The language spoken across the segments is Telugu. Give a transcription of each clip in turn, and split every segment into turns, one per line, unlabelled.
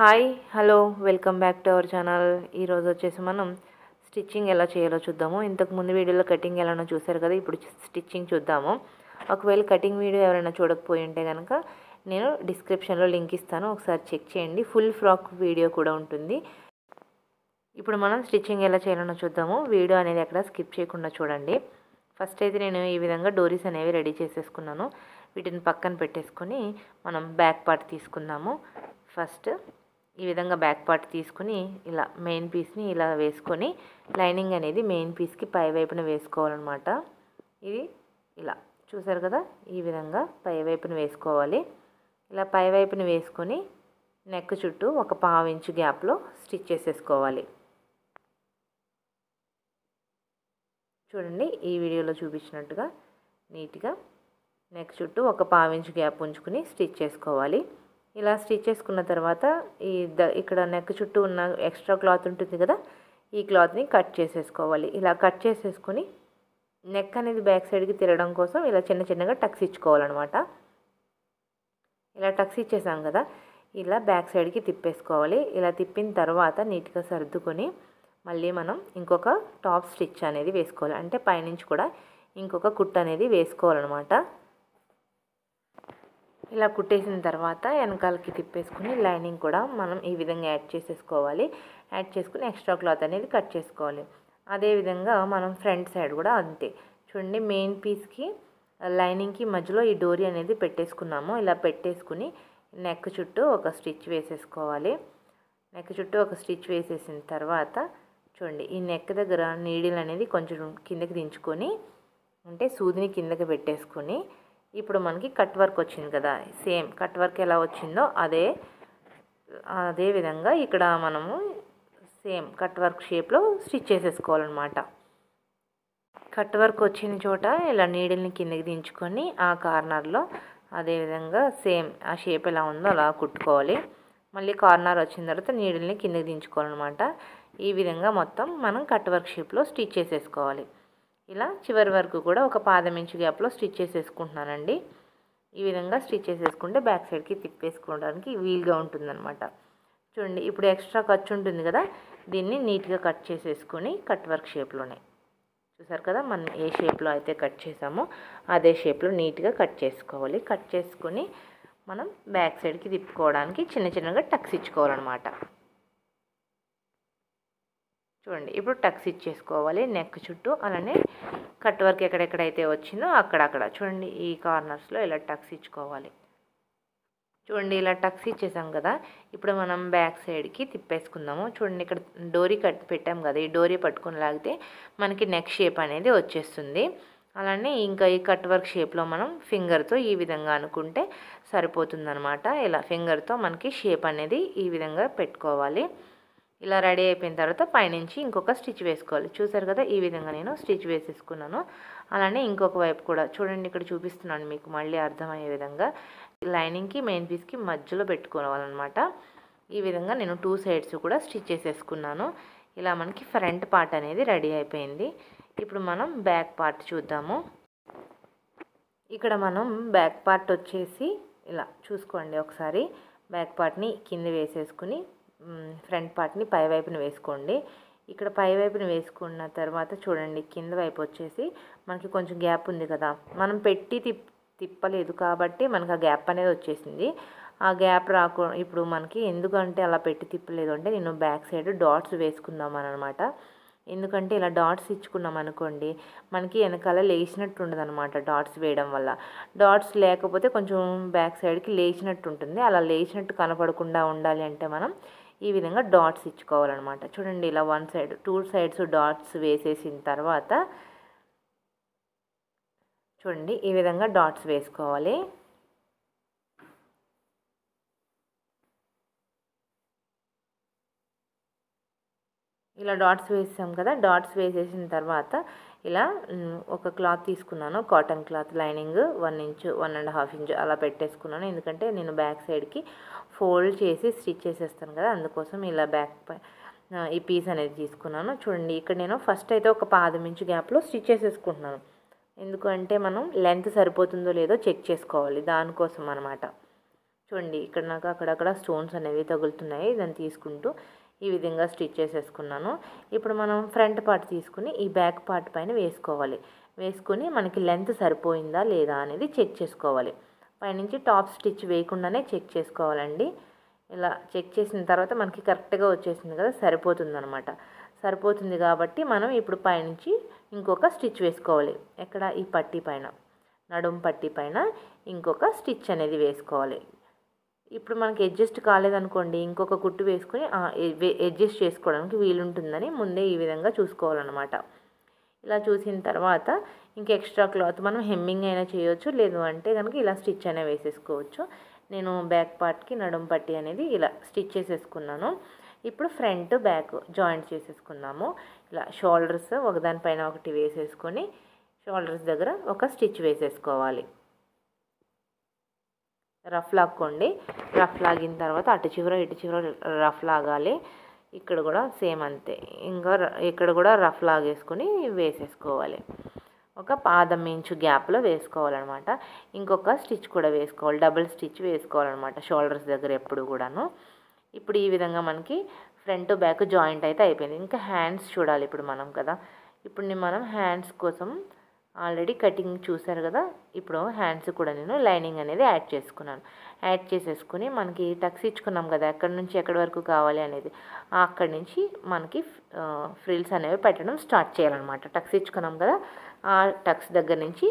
Hi hello welcome back to our channel. ఈరోజు వచ్చేసి మనం స్టిచ్చింగ్ ఎలా చేయాలో చూద్దాము. ఇంతకు ముందు వీడియోలో కటింగ్ ఎలానో చూసారు కదా ఇప్పుడు స్టిచ్చింగ్ చూద్దాము. ఒకవేళ కటింగ్ వీడియో ఎవరైనా చూడకపోయి ఉంటే కనుక నేను డిస్క్రిప్షన్లో లింక్ ఇస్తాను. ఒకసారి చెక్ చేయండి. ఫుల్ ఫ్రాక్ వీడియో కూడా ఉంటుంది. ఇప్పుడు మనం స్టిచ్చింగ్ ఎలా చేయాలనో చూద్దాము. వీడియో అనేది ఎక్కడ స్కిప్ చేయకుండా చూడండి. ఫస్ట్ అయితే నేను ఈ విధంగా డోరీస్ అనేవి రెడీ చేసేసుకున్నాను. వీటిని పక్కన పెట్టేసుకొని మనం బ్యాక్ పార్ట్ తీసుకుందాము. ఫస్ట్ ఈ విధంగా బ్యాక్ పార్ట్ తీసుకుని ఇలా మెయిన్ పీస్ని ఇలా వేసుకొని లైనింగ్ అనేది మెయిన్ పీస్కి పై వైపున వేసుకోవాలన్నమాట. ఇది ఇలా చూసారు కదా? ఈ విధంగా పై వైపున వేసుకోవాలి. ఇలా పై వైపున వేసుకొని నెక్ చుట్టూ ఒక పావు ఇంచు గ్యాప్లో స్టిచ్ చేసేసుకోవాలి. చూడండి ఈ వీడియోలో చూపించినట్టుగా నీట్గా నెక్ చుట్టూ ఒక పావు ఇంచు గ్యాప్ ఉంచుకుని స్టిచ్ చేసుకోవాలి. ఇలా స్టిచ్ చేసుకున్న తర్వాత ఈ ద ఇక్కడ నెక్ చుట్టూ ఉన్న ఎక్స్ట్రా క్లాత్ ఉంటుంది కదా ఈ క్లాత్ని కట్ చేసేసుకోవాలి. ఇలా కట్ చేసేసుకొని నెక్ అనేది బ్యాక్ సైడ్కి తిరగడం కోసం ఇలా చిన్న చిన్నగా టక్స్ ఇచ్చుకోవాలన్నమాట. ఇలా టక్స్ ఇచ్చేసాం కదా ఇలా బ్యాక్ సైడ్కి తిప్పేసుకోవాలి. ఇలా తిప్పిన తర్వాత నీట్గా సర్దుకొని మళ్ళీ మనం ఇంకొక టాప్ స్టిచ్ అనేది వేసుకోవాలి. అంటే పైనుంచి కూడా ఇంకొక కుట్ అనేది వేసుకోవాలన్నమాట. ఇలా కుట్టేసిన తర్వాత వెనకాలకి తిప్పేసుకుని లైనింగ్ కూడా మనం ఈ విధంగా యాడ్ చేసేసుకోవాలి. యాడ్ చేసుకుని ఎక్స్ట్రా క్లాత్ అనేది కట్ చేసుకోవాలి. అదేవిధంగా మనం ఫ్రంట్ సైడ్ కూడా అంతే. చూడండి మెయిన్ పీస్కి లైనింగ్కి మధ్యలో ఈ డోరీ అనేది పెట్టేసుకున్నాము. ఇలా పెట్టేసుకుని నెక్ చుట్టూ ఒక స్టిచ్ వేసేసుకోవాలి. నెక్ చుట్టూ ఒక స్టిచ్ వేసేసిన తర్వాత చూడండి ఈ నెక్ దగ్గర నీడిల్ అనేది కొంచెం కిందకి దించుకొని అంటే సూదిని కిందకి పెట్టేసుకొని ఇప్పుడు మనకి కట్ వర్క్ వచ్చింది కదా సేమ్ కట్ వర్క్ ఎలా వచ్చిందో అదే అదే విధంగా ఇక్కడ మనము సేమ్ కట్ వర్క్ షేప్లో స్టిచ్ చేసేసుకోవాలన్నమాట. కట్ వర్క్ వచ్చిన చోట ఇలా నీడిల్ని కిందకి దించుకొని ఆ కార్నర్లో అదేవిధంగా సేమ్ ఆ షేప్ ఎలా ఉందో అలా కుట్టుకోవాలి. మళ్ళీ కార్నర్ వచ్చిన తర్వాత నీడిల్ని కిందకి దించుకోవాలన్నమాట. ఈ విధంగా మొత్తం మనం కట్ వర్క్ షేప్లో స్టిచ్ చేసేసుకోవాలి. ఇలా చివరి వరకు కూడా ఒక పాదం ఇంచు గ్యాప్లో స్టిచ్ చేసేసుకుంటున్నానండి. ఈ విధంగా స్టిచ్ చేసేసుకుంటే బ్యాక్ సైడ్కి తిప్పేసుకోవడానికి వీలుగా ఉంటుందన్నమాట. చూడండి ఇప్పుడు ఎక్స్ట్రా ఖర్చు ఉంటుంది కదా దీన్ని నీట్గా కట్ చేసేసుకొని కట్ వర్క్ షేప్లోనే. చూసారు కదా మనం ఏ షేప్లో అయితే కట్ చేసామో అదే షేప్లో నీట్గా కట్ చేసుకోవాలి. కట్ చేసుకొని మనం బ్యాక్ సైడ్కి తిప్పుకోవడానికి చిన్న చిన్నగా టక్స్ ఇచ్చుకోవాలన్నమాట. చూడండి ఇప్పుడు టక్స్ ఇచ్చేసుకోవాలి నెక్ చుట్టూ అలానే కట్ వర్క్ ఎక్కడెక్కడైతే వచ్చిందో అక్కడక్కడ. చూడండి ఈ కార్నర్స్లో ఇలా టక్స్ ఇచ్చుకోవాలి. చూడండి ఇలా టక్స్ ఇచ్చేసాం కదా ఇప్పుడు మనం బ్యాక్ సైడ్కి తిప్పేసుకుందాము. చూడండి ఇక్కడ డోరీ కట్ పెట్టాం కదా ఈ డోరీ పట్టుకుని లాగితే మనకి నెక్ షేప్ అనేది వచ్చేస్తుంది. అలానే ఇంకా ఈ కట్ వర్క్ షేప్లో మనం ఫింగర్తో ఈ విధంగా అనుకుంటే సరిపోతుందనమాట ఇలా ఫింగర్తో మనకి షేప్ అనేది ఈ విధంగా పెట్టుకోవాలి. ఇలా రెడీ అయిపోయిన తర్వాత పైనుంచి ఇంకొక స్టిచ్ వేసుకోవాలి. చూసారు కదా? ఈ విధంగా నేను స్టిచ్ వేసేసుకున్నాను. అలానే ఇంకొక వైపు కూడా చూడండి ఇక్కడ చూపిస్తున్నాను మీకు మళ్ళీ అర్థమయ్యే విధంగా. లైనింగ్కి మెయిన్ పీస్కి మధ్యలో పెట్టుకోవాలన్నమాట. ఈ విధంగా నేను టూ సైడ్స్ కూడా స్టిచ్ చేసేసుకున్నాను. ఇలా మనకి ఫ్రంట్ పార్ట్ అనేది రెడీ అయిపోయింది. ఇప్పుడు మనం బ్యాక్ పార్ట్ చూద్దాము. ఇక్కడ మనం బ్యాక్ పార్ట్ వచ్చేసి ఇలా చూసుకోండి ఒకసారి. బ్యాక్ పార్ట్ని కింద వేసేసుకుని ఫ్రంట్ పార్ట్ని పై వైపున వేసుకోండి. ఇక్కడ పై వైపున వేసుకున్న తర్వాత చూడండి కింద వైపు వచ్చేసి మనకి కొంచెం గ్యాప్ ఉంది కదా. మనం పెట్టి తిప్ తిప్పలేదు కాబట్టి మనకు ఆ గ్యాప్ అనేది వచ్చేసింది. ఆ గ్యాప్ రాకు ఇప్పుడు మనకి ఎందుకంటే అలా పెట్టి తిప్పలేదు అంటే నేను బ్యాక్ సైడ్ డాట్స్ వేసుకుందాం అనమాట. ఎందుకంటే ఇలా డాట్స్ ఇచ్చుకున్నాం అనుకోండి మనకి వెనకాల లేచినట్టు ఉండదు అనమాట డాట్స్ వేయడం వల్ల. డాట్స్ లేకపోతే కొంచెం బ్యాక్ సైడ్కి లేచినట్టు ఉంటుంది. అలా లేచినట్టు కనపడకుండా ఉండాలి అంటే మనం ఈ విధంగా డాట్స్ ఇచ్చుకోవాలన్నమాట. చూడండి ఇలా one side two sides dots వేసేసిన తర్వాత చూడండి ఈ విధంగా డాట్స్ వేసుకోవాలి. ఇలా డాట్స్ వేసాం కదా డాట్స్ వేసేసిన తర్వాత ఇలా ఒక క్లాత్ తీసుకున్నాను. Cotton cloth lining one inch one and half inch అలా పెట్టేసుకున్నాను. ఎందుకంటే నేను బ్యాక్ సైడ్కి ఫోల్డ్ చేసి స్టిచ్ చేసేస్తాను కదా అందుకోసం ఇలా బ్యాక్ ఈ పీస్ అనేది తీసుకున్నాను. చూడండి ఇక్కడ నేను ఫస్ట్ అయితే ఒక పాదం ఇంచు గ్యాప్లో స్టిచ్ చేసేసుకుంటున్నాను. ఎందుకంటే మనం లెంత్ సరిపోతుందో లేదో చెక్ చేసుకోవాలి దానికోసం అనమాట చూడండి ఇక్కడ నాకు అక్కడక్కడ స్టోన్స్ అనేవి తగులుతున్నాయి. దాన్ని తీసుకుంటూ ఈ విధంగా స్టిచ్ చేసేసుకున్నాను. ఇప్పుడు మనం ఫ్రంట్ పార్ట్ తీసుకుని ఈ బ్యాక్ పార్ట్ పైన వేసుకోవాలి. వేసుకుని మనకి లెంత్ సరిపోయిందా లేదా అనేది చెక్ చేసుకోవాలి. పైనుంచి టాప్ స్టిచ్ వేయకుండానే చెక్ చేసుకోవాలండి. ఇలా చెక్ చేసిన తర్వాత మనకి కరెక్ట్గా వచ్చేసింది కదా సరిపోతుంది అనమాట సరిపోతుంది కాబట్టి మనం ఇప్పుడు పైనుంచి ఇంకొక స్టిచ్ వేసుకోవాలి. ఎక్కడ? ఈ పట్టీ పైన. నడుం పట్టీ పైన ఇంకొక స్టిచ్ అనేది వేసుకోవాలి. ఇప్పుడు మనకి అడ్జస్ట్ కాలేదనుకోండి ఇంకొక కుట్టు వేసుకొని అడ్జస్ట్ చేసుకోవడానికి వీలుంటుందని ముందే ఈ విధంగా చూసుకోవాలన్నమాట. ఇలా చూసిన తర్వాత ఇంకా ఎక్స్ట్రా క్లాత్ మనం హెమ్మింగ్ అయినా చేయొచ్చు లేదు అంటే కనుక ఇలా స్టిచ్ అయినా వేసేసుకోవచ్చు. నేను బ్యాక్ పార్ట్కి నడుం పట్టి అనేది ఇలా స్టిచ్ చేసేసుకున్నాను. ఇప్పుడు ఫ్రంట్ బ్యాక్ జాయింట్ చేసేసుకున్నాము ఇలా షోల్డర్స్ ఒకదానిపైన ఒకటి వేసేసుకొని షోల్డర్స్ దగ్గర ఒక స్టిచ్ వేసేసుకోవాలి. రఫ్ లాక్కోండి. రఫ్ లాగిన తర్వాత అటు చివర ఇటు చివర రఫ్ లాగాలి. ఇక్కడ కూడా సేమ్ అంతే. ఇంకా ఇక్కడ కూడా రఫ్ లాగేసుకొని వేసేసుకోవాలి. ఒక పాదం ఇంచు గ్యాప్లో వేసుకోవాలన్నమాట. ఇంకొక స్టిచ్ కూడా వేసుకోవాలి. డబుల్ స్టిచ్ వేసుకోవాలన్నమాట షోల్డర్స్ దగ్గర ఎప్పుడు కూడాను. ఇప్పుడు ఈ విధంగా మనకి ఫ్రంట్ బ్యాక్ జాయింట్ అయితే అయిపోయింది. ఇంకా హ్యాండ్స్ చూడాలి ఇప్పుడు మనం కదా. ఇప్పుడు మనం హ్యాండ్స్ కోసం ఆల్రెడీ కటింగ్ చూసారు కదా ఇప్పుడు హ్యాండ్స్ కూడా నేను లైనింగ్ అనేది యాడ్ చేసుకున్నాను. యాడ్ చేసేసుకుని మనకి టక్స్ ఇచ్చుకున్నాం కదా ఎక్కడి నుంచి ఎక్కడి వరకు కావాలి అనేది అక్కడి నుంచి మనకి ఫ్రిల్స్ అనేవి పెట్టడం స్టార్ట్ చేయాలన్నమాట. టక్స్ ఇచ్చుకున్నాం కదా ఆ టక్స్ దగ్గర నుంచి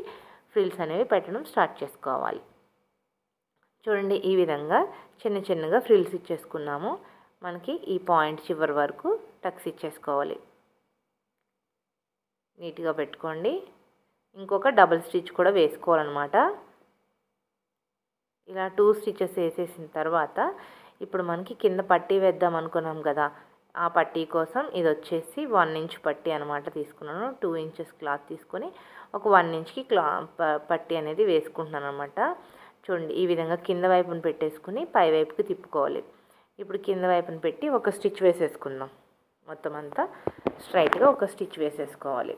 ఫ్రిల్స్ అనేవి పెట్టడం స్టార్ట్ చేసుకోవాలి. చూడండి ఈ విధంగా చిన్న చిన్నగా ఫ్రిల్స్ ఇచ్చేసుకున్నాము. మనకి ఈ పాయింట్ చివరి వరకు టక్స్ ఇచ్చేసుకోవాలి. నీట్గా పెట్టుకోండి. ఇంకొక డబుల్ స్టిచ్ కూడా వేసుకోవాలన్నమాట. ఇలా టూ స్టిచెస్ వేసేసిన తర్వాత ఇప్పుడు మనకి కింద పట్టీ వేద్దాం అనుకున్నాం కదా ఆ పట్టీ కోసం ఇది వచ్చేసి వన్ ఇంచ్ పట్టీ అనమాట తీసుకున్నాను. టూ ఇంచెస్ క్లాత్ తీసుకొని ఒక వన్ ఇంచ్కి క్లా పట్టీ అనేది వేసుకుంటున్నాను అనమాట చూడండి ఈ విధంగా కింద వైపున పెట్టేసుకుని పై వైపుకి తిప్పుకోవాలి. ఇప్పుడు కింద వైపున పెట్టి ఒక స్టిచ్ వేసేసుకుందాం. మొత్తం అంతా స్ట్రైట్గా ఒక స్టిచ్ వేసేసుకోవాలి.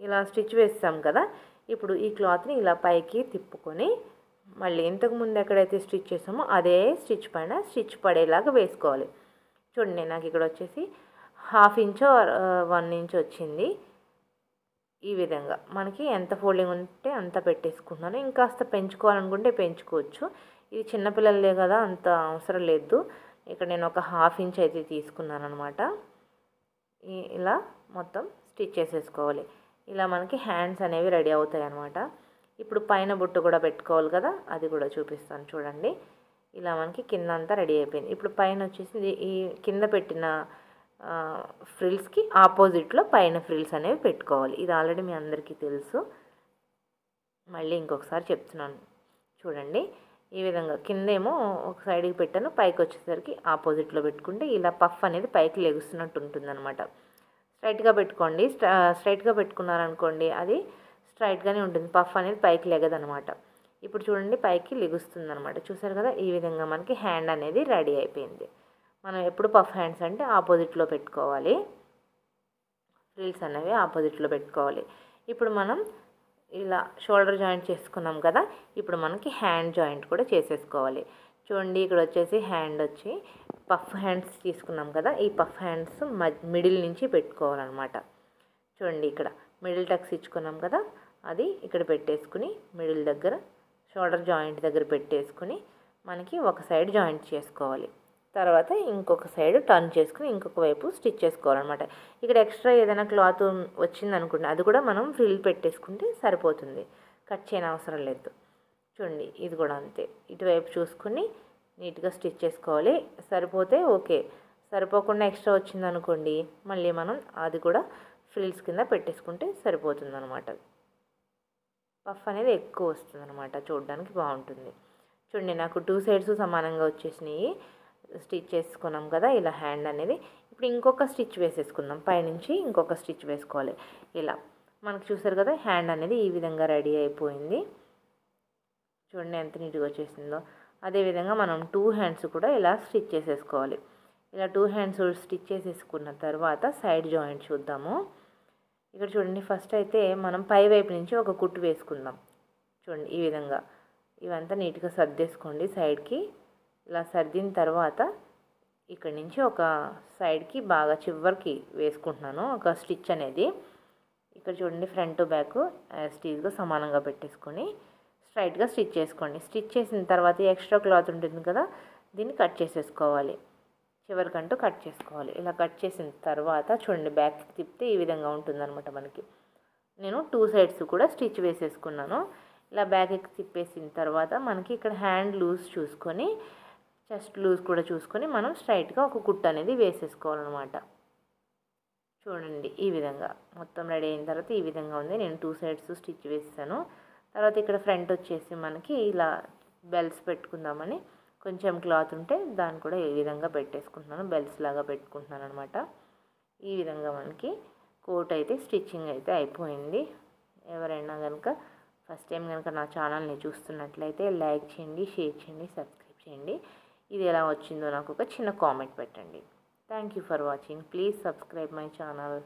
ఇలా స్టిచ్ వేస్తాం కదా ఇప్పుడు ఈ క్లాత్ని ఇలా పైకి తిప్పుకొని మళ్ళీ ఇంతకుముందు ఎక్కడైతే స్టిచ్ చేసామో అదే స్టిచ్ పైన స్టిచ్ పడేలాగా వేసుకోవాలి. చూడండి నాకు ఇక్కడ వచ్చేసి హాఫ్ ఇంచ్ వన్ ఇంచ్ వచ్చింది. ఈ విధంగా మనకి ఎంత ఫోల్డింగ్ ఉంటే అంత పెట్టేసుకుంటున్నాను. ఇంకాస్త పెంచుకోవాలనుకుంటే పెంచుకోవచ్చు. ఇది చిన్నపిల్లలే కదా అంత అవసరం లేదు. ఇక్కడ నేను ఒక హాఫ్ ఇంచ్ అయితే తీసుకున్నాను అనమాట ఇలా మొత్తం స్టిచ్ చేసేసుకోవాలి. ఇలా మనకి హ్యాండ్స్ అనేవి రెడీ అవుతాయి అనమాట ఇప్పుడు పైన బొట్టు కూడా పెట్టుకోవాలి కదా అది కూడా చూపిస్తాను చూడండి. ఇలా మనకి కింద అంతా రెడీ అయిపోయింది. ఇప్పుడు పైన వచ్చేసి ఈ కింద పెట్టిన ఫ్రిల్స్కి ఆపోజిట్లో పైన ఫ్రిల్స్ అనేవి పెట్టుకోవాలి. ఇది ఆల్రెడీ మీ అందరికీ తెలుసు. మళ్ళీ ఇంకొకసారి చెప్తున్నాను. చూడండి ఈ విధంగా కిందేమో ఒక సైడ్కి పెట్టాను పైకి వచ్చేసరికి ఆపోజిట్లో పెట్టుకుంటే ఇలా పఫ్ అనేది పైకి లెగుస్తున్నట్టు ఉంటుంది అనమాట స్ట్రైట్గా పెట్టుకోండి. స్ట్రైట్గా పెట్టుకున్నారనుకోండి అది స్ట్రైట్గానే ఉంటుంది. పఫ్ అనేది పైకి లెగదనమాట. ఇప్పుడు చూడండి పైకి లెగుస్తుంది అనమాట చూసారు కదా? ఈ విధంగా మనకి హ్యాండ్ అనేది రెడీ అయిపోయింది. మనం ఎప్పుడు పఫ్ హ్యాండ్స్ అంటే ఆపోజిట్లో పెట్టుకోవాలి. ఫ్రిల్స్ అనేవి ఆపోజిట్లో పెట్టుకోవాలి. ఇప్పుడు మనం ఇలా షోల్డర్ జాయింట్ చేసుకున్నాం కదా? ఇప్పుడు మనకి హ్యాండ్ జాయింట్ కూడా చేసేసుకోవాలి. చూడండి ఇక్కడ వచ్చేసి హ్యాండ్ వచ్చి పఫ్ హ్యాండ్స్ తీసుకున్నాం కదా ఈ పఫ్ హ్యాండ్స్ మిడిల్ నుంచి పెట్టుకోవాలన్నమాట. చూడండి ఇక్కడ మిడిల్ టక్స్ ఇచ్చుకున్నాం కదా అది ఇక్కడ పెట్టేసుకుని మిడిల్ దగ్గర షోల్డర్ జాయింట్ దగ్గర పెట్టేసుకుని మనకి ఒక సైడ్ జాయింట్ చేసుకోవాలి. తర్వాత ఇంకొక సైడ్ టర్న్ చేసుకుని ఇంకొక వైపు స్టిచ్ చేసుకోవాలన్నమాట. ఇక్కడ ఎక్స్ట్రా ఏదైనా క్లాత్ వచ్చింది అది కూడా మనం ఫ్రిల్ పెట్టేసుకుంటే సరిపోతుంది. కట్ చేయని అవసరం లేదు. చూడండి ఇది కూడా అంతే. ఇటువైపు చూసుకుని నీట్గా స్టిచ్ చేసుకోవాలి. సరిపోతే ఓకే. సరిపోకుండా ఎక్స్ట్రా వచ్చింది అనుకోండి మళ్ళీ మనం అది కూడా ఫ్రిల్స్ కింద పెట్టేసుకుంటే సరిపోతుందనమాట పఫ్ అనేది ఎక్కువ వస్తుంది అనమాట చూడడానికి బాగుంటుంది. చూడండి నాకు టూ సైడ్స్ సమానంగా వచ్చేసినాయి. స్టిచ్ చేసుకున్నాం కదా ఇలా హ్యాండ్ అనేది. ఇప్పుడు ఇంకొక స్టిచ్ వేసేసుకుందాం. పైనుంచి ఇంకొక స్టిచ్ వేసుకోవాలి. ఇలా. మనకు చూసారు కదా హ్యాండ్ అనేది ఈ విధంగా రెడీ అయిపోయింది. చూడండి ఎంత నీట్గా వచ్చేసిందో. అదేవిధంగా మనం టూ హ్యాండ్స్ కూడా ఇలా స్టిచ్ చేసేసుకోవాలి. ఇలా టూ హ్యాండ్స్ స్టిచ్ చేసేసుకున్న తర్వాత సైడ్ జాయింట్ చూద్దాము. ఇక్కడ చూడండి ఫస్ట్ అయితే మనం పై వైపు నుంచి ఒక కుట్టు వేసుకుందాం. చూడండి ఈ విధంగా. ఇవంతా నీట్గా సర్దేసుకోండి సైడ్కి. ఇలా సర్దిన తర్వాత ఇక్కడ నుంచి ఒక సైడ్కి బాగా చివరికి వేసుకుంటున్నాను ఒక స్టిచ్ అనేది. ఇక్కడ చూడండి ఫ్రంట్ బ్యాక్ స్టీజ్గా సమానంగా పెట్టేసుకొని స్ట్రైట్గా స్టిచ్ చేసుకోండి. స్టిచ్ చేసిన తర్వాత ఎక్స్ట్రా క్లాత్ ఉంటుంది కదా దీన్ని కట్ చేసేసుకోవాలి. చివరికంటూ కట్ చేసుకోవాలి. ఇలా కట్ చేసిన తర్వాత చూడండి బ్యాక్ తిప్పితే ఈ విధంగా ఉంటుందన్నమాట మనకి. నేను టూ సైడ్స్ కూడా స్టిచ్ వేసేసుకున్నాను. ఇలా బ్యాక్ తిప్పేసిన తర్వాత మనకి ఇక్కడ హ్యాండ్ లూజ్ చూసుకొని చెస్ట్ లూజ్ కూడా చూసుకొని మనం స్ట్రైట్గా ఒక కుట్ట అనేది వేసేసుకోవాలన్నమాట. చూడండి ఈ విధంగా. మొత్తం రెడీ అయిన తర్వాత ఈ విధంగా ఉంది. నేను టూ సైడ్స్ స్టిచ్ వేసాను. తర్వాత ఇక్కడ ఫ్రంట్ వచ్చేసి మనకి ఇలా బెల్స్ పెట్టుకుందామని కొంచెం క్లాత్ ఉంటే దాన్ని కూడా ఈ విధంగా పెట్టేసుకుంటున్నాను బెల్స్ లాగా పెట్టుకుంటున్నాను అనమాట ఈ విధంగా మనకి కోట్ అయితే స్టిచ్చింగ్ అయితే అయిపోయింది. ఎవరైనా కనుక ఫస్ట్ టైం కనుక నా ఛానల్ని చూస్తున్నట్లయితే లైక్ చేయండి షేర్ చేయండి సబ్స్క్రైబ్ చేయండి. ఇది ఎలా వచ్చిందో నాకు ఒక చిన్న కామెంట్ పెట్టండి. Thank you for watching. Please subscribe my channel.